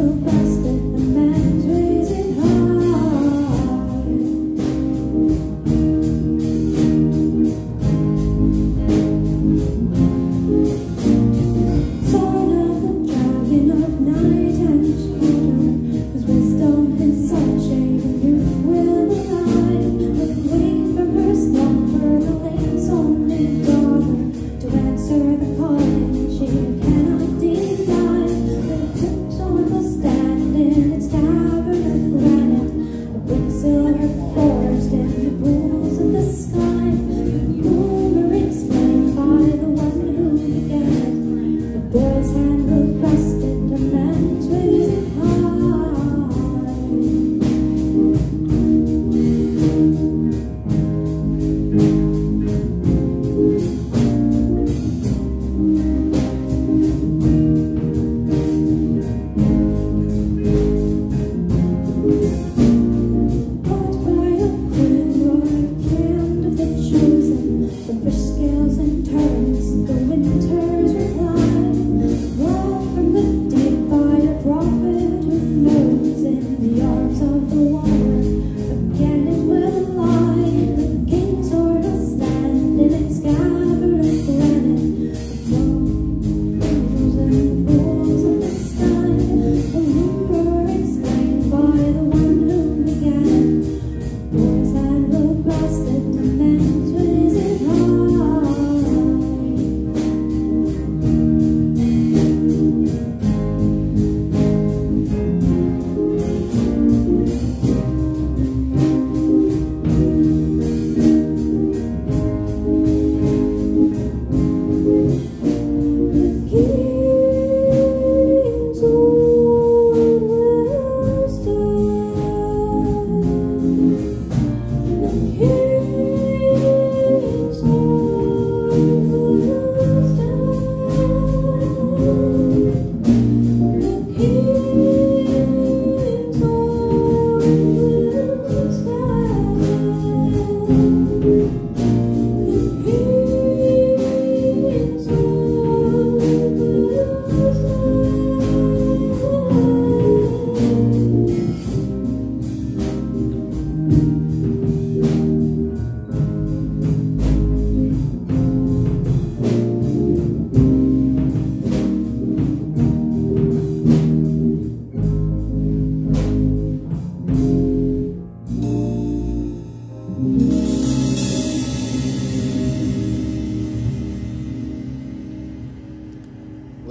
you.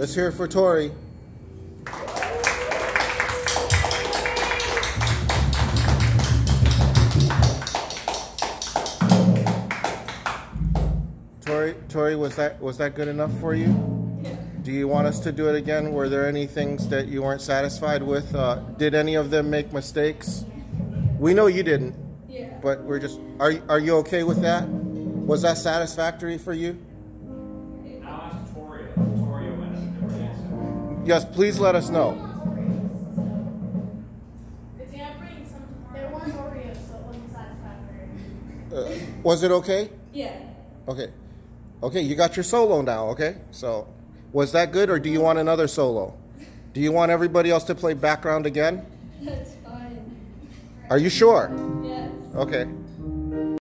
Let's hear it for Tori. Tori, Tori, was that was that good enough for you? Yeah. Do you want us to do it again? Were there any things that you weren't satisfied with? Uh, did any of them make mistakes? We know you didn't, Yeah. but we're just. Are are you okay with that? Was that satisfactory for you? Yes. Please let us know. If you bring some There weren't Oreos, so it wasn't. Uh, was it okay? Yeah. Okay. Okay, you got your solo now, okay? So, was that good or do you want another solo? Do you want everybody else to play background again? That's fine. Are you sure? Yes. Okay.